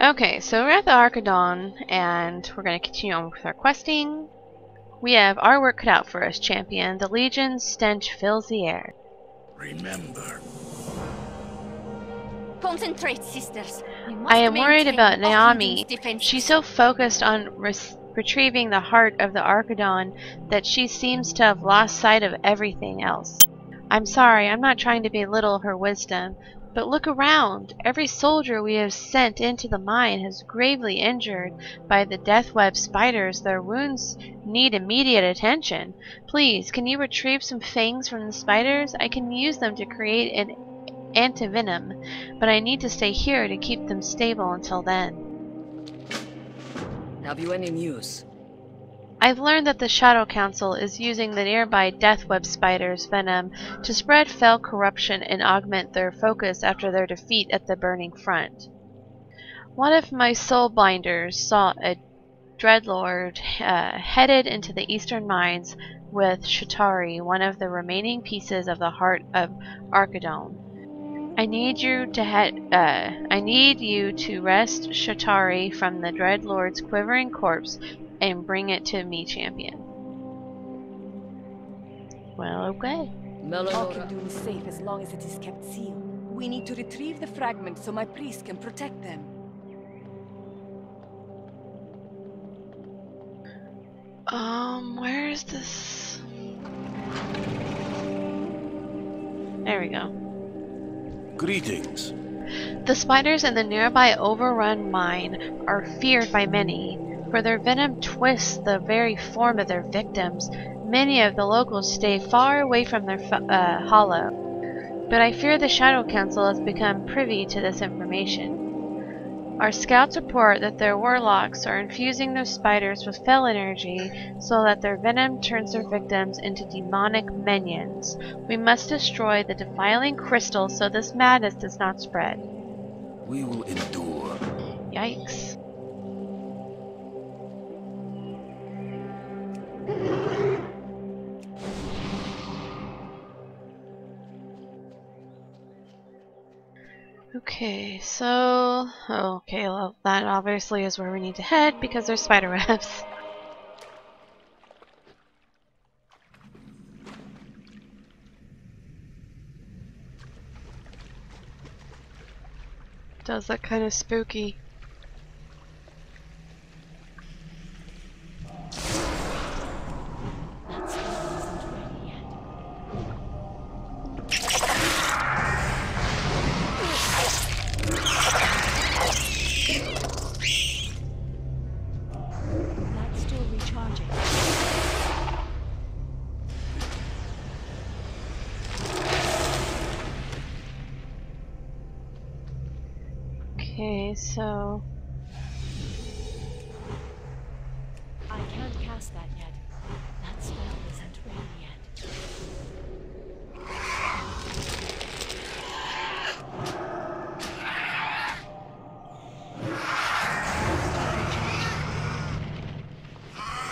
Okay, so we're at the Auchindoun, and we're going to continue on with our questing. We have our work cut out for us, champion. The Legion's stench fills the air. Remember, Concentrate, sisters. I am worried about Nyami. She's so focused on res- retrieving the heart of the Auchindoun that she seems to have lost sight of everything else. I'm sorry, I'm not trying to belittle her wisdom, but look around. Every soldier we have sent into the mine has gravely injured by the death web spiders. Their wounds need immediate attention. Please, can you retrieve some fangs from the spiders? I can use them to create an antivenom, but I need to stay here to keep them stable until then. Have you any news? I've learned that the Shadow Council is using the nearby Deathweb Spider's venom to spread fell corruption and augment their focus after their defeat at the Burning Front. What if my Soulbinders saw a Dreadlord uh, headed into the eastern mines with Shatari, one of the remaining pieces of the heart of Auchindoun? I need you to head. Uh, I need you to wrest Shatari from the Dreadlord's quivering corpse and bring it to me, champion. Well, okay. Melanora. Auchindoun is safe as long as it is kept sealed. We need to retrieve the fragment so my priest can protect them. Um, where is this? There we go. greetings. The spiders in the nearby overrun mine are feared by many, for their venom twists the very form of their victims. Many of the locals stay far away from their uh, hollow, but I fear the Shadow Council has become privy to this information. Our scouts report that their warlocks are infusing their spiders with fell energy so that their venom turns their victims into demonic minions. We must destroy the defiling crystals so this madness does not spread. We will endure. Yikes. Okay, so... okay, well, that obviously is where we need to head because there's spider webs. Does look kind of spooky. So... I can't cast that yet. That spell isn't ready yet.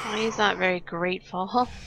Well, he's not very grateful.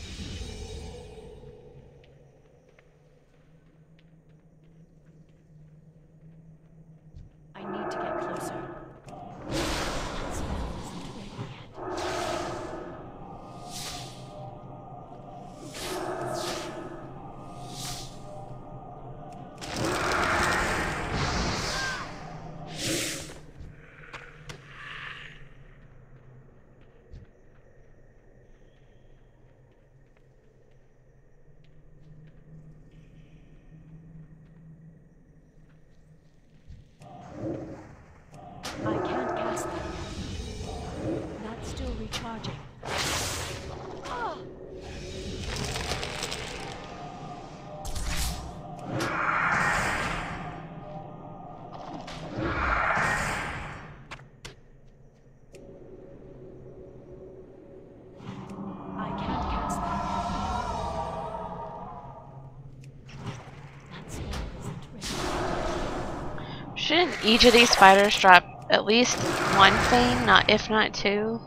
each of these spiders drop at least one thing, not if not two?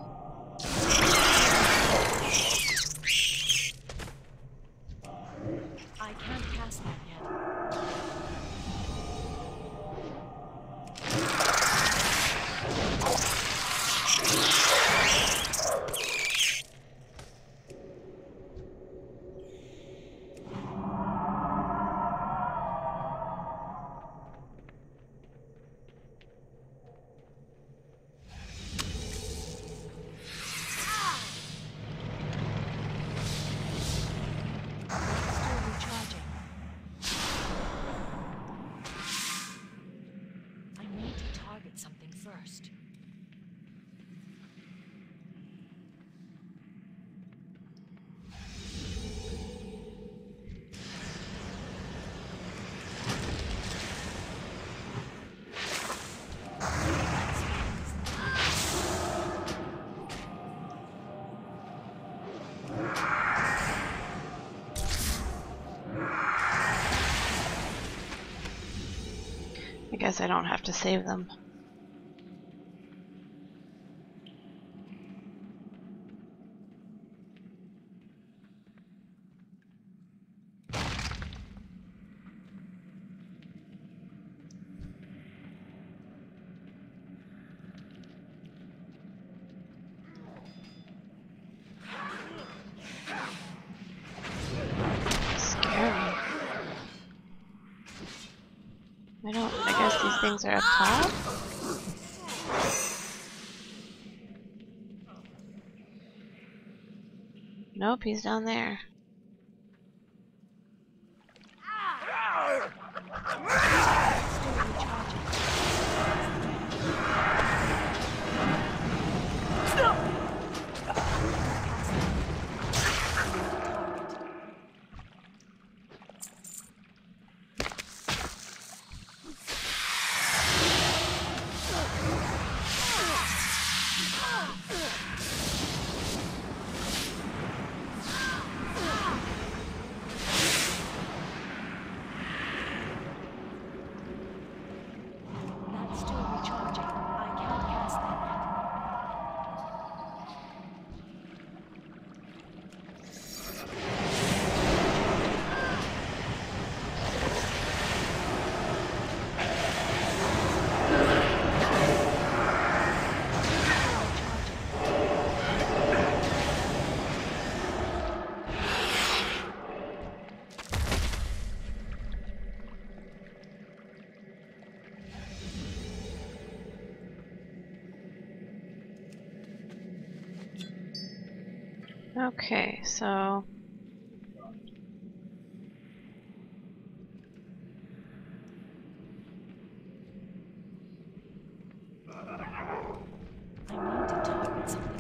Guess I don't have to save them. Scary. I don't. I guess these things are up top. Nope, he's down there. Okay, so. I need to.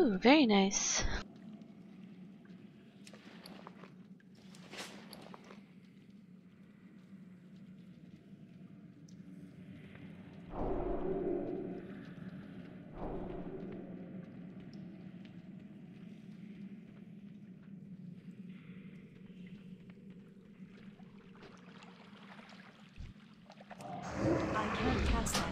Ooh, very nice. I can't cast that.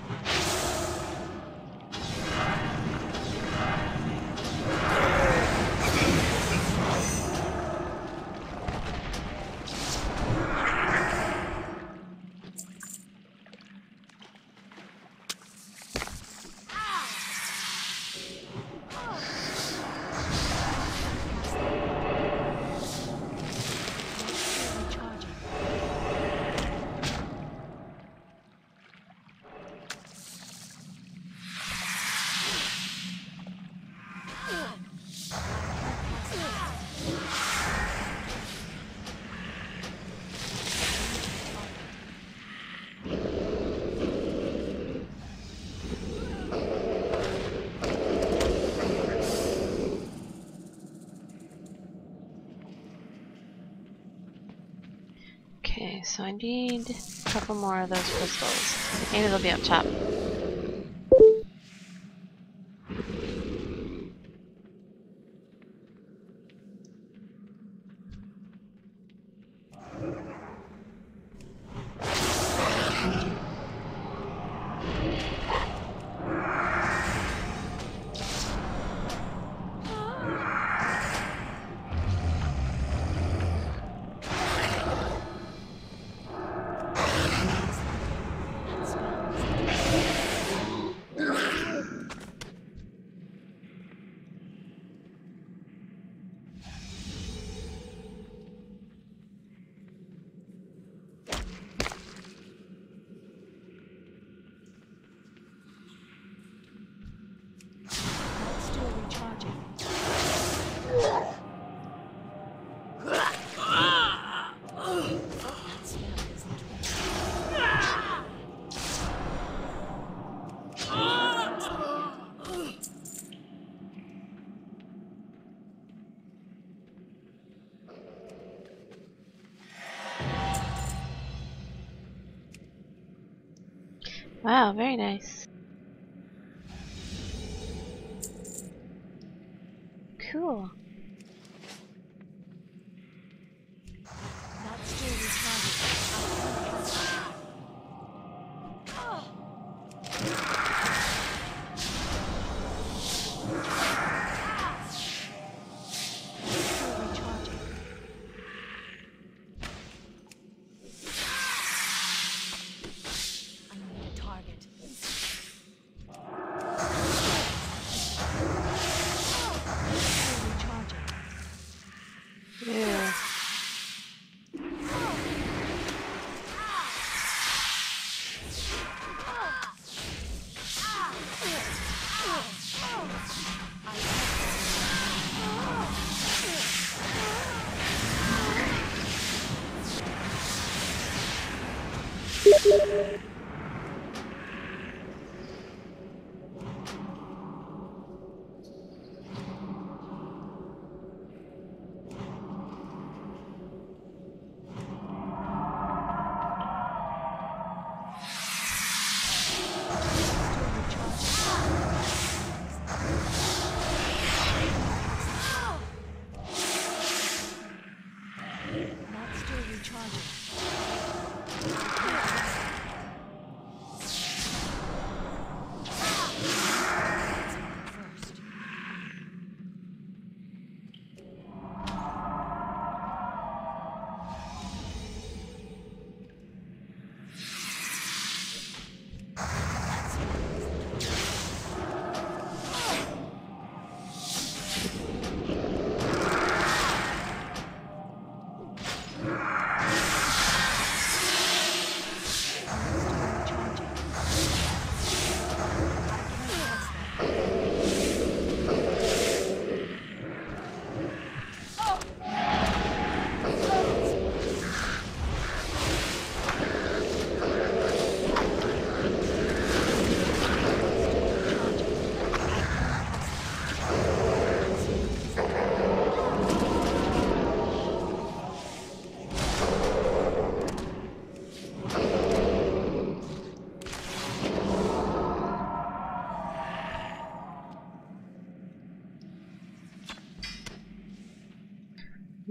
Still recharging. So I need a couple more of those crystals. Maybe they'll be up top. Wow, very nice. I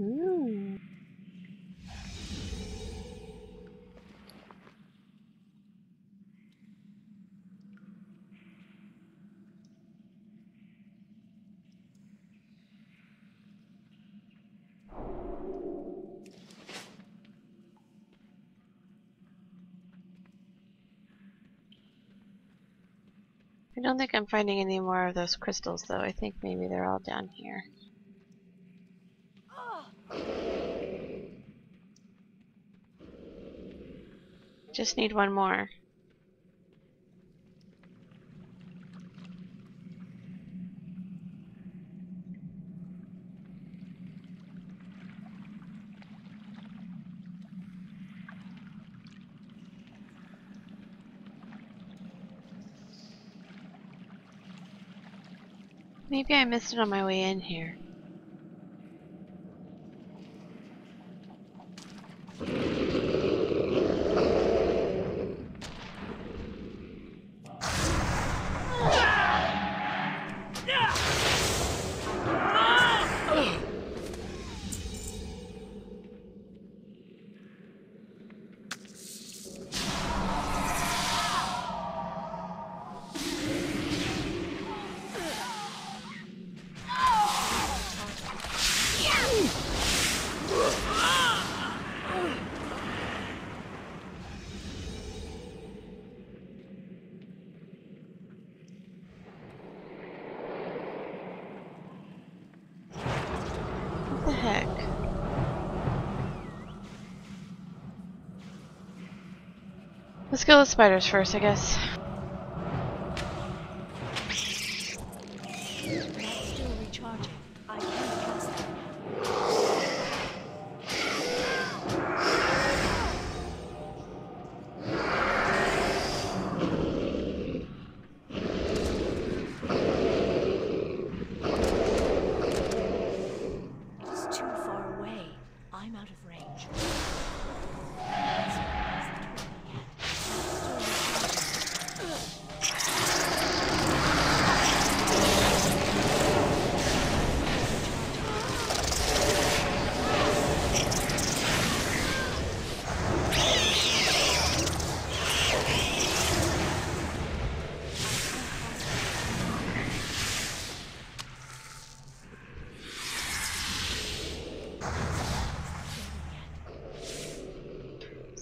don't think I'm finding any more of those crystals though. I think maybe they're all down here. Just need one more. Maybe I missed it on my way in here. Kill the spiders first, I guess.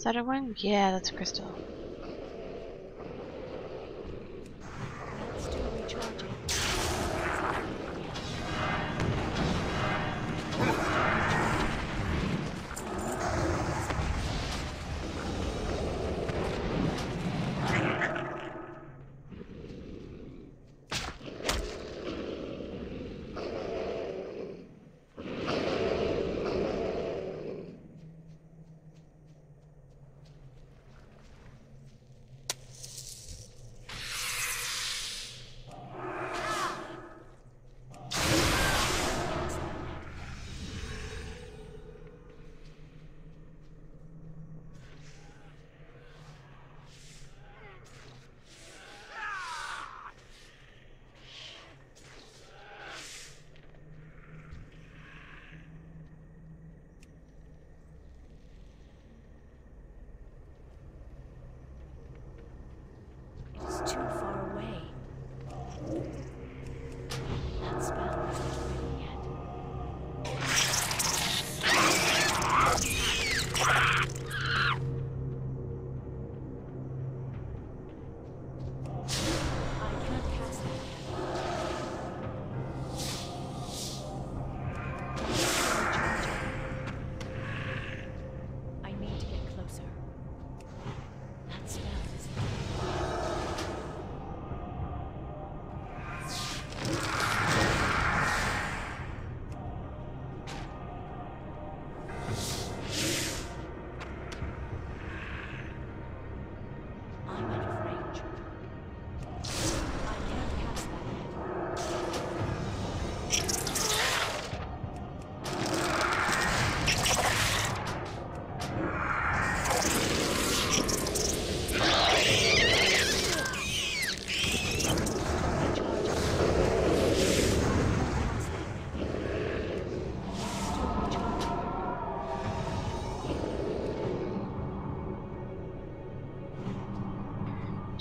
that a one? Yeah, that's a crystal.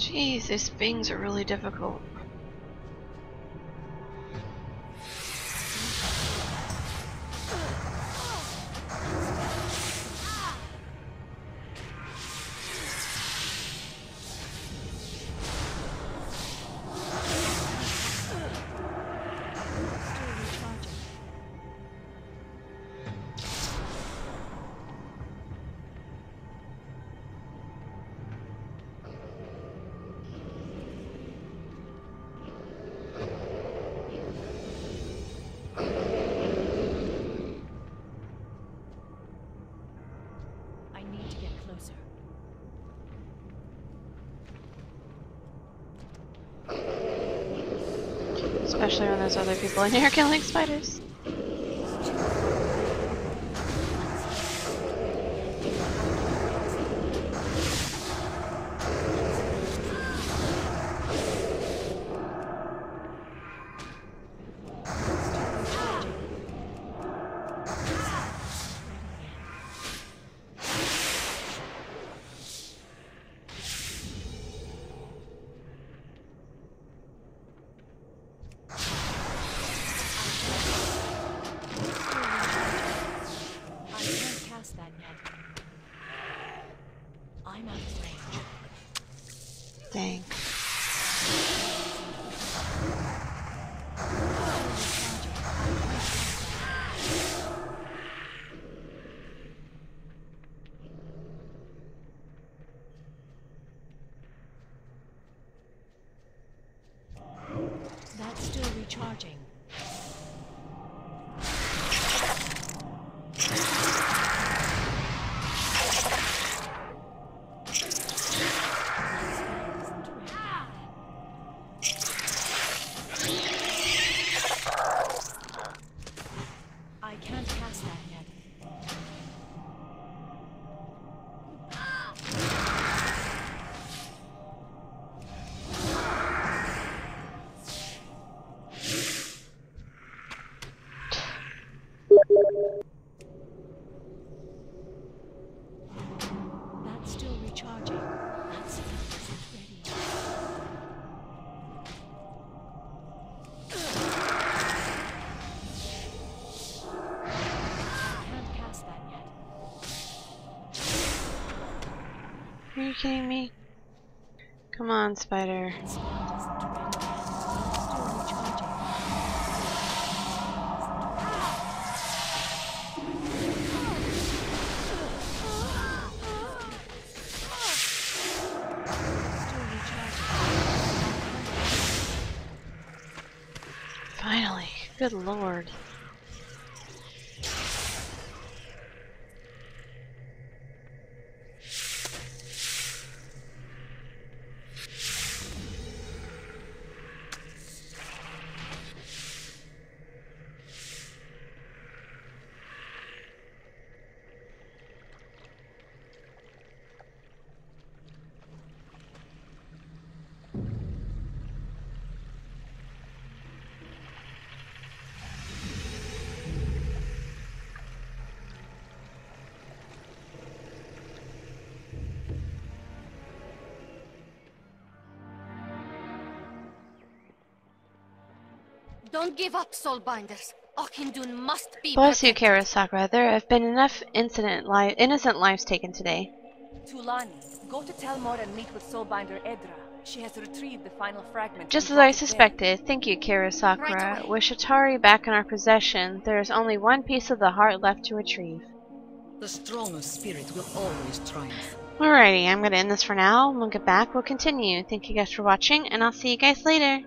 Jeez, these things are really difficult. Especially when there's other people in here killing spiders. Thanks. Kidding me? Come on, spider. Finally. Good lord. Don't give up, Soulbinders. Auchindoun must be Bless you, protected. Karasakra. There have been enough incident li innocent lives taken today. Tuulani, go to Telmor and meet with Soulbinder Edra. She has retrieved the final fragment. Just as I brought it there. suspected. Thank you, Right Karasakra. away. With Shatari back in our possession, there is only one piece of the heart left to retrieve. The strongest spirit will always triumph. Alrighty, I'm gonna end this for now. When we get back, we'll continue. Thank you guys for watching, and I'll see you guys later.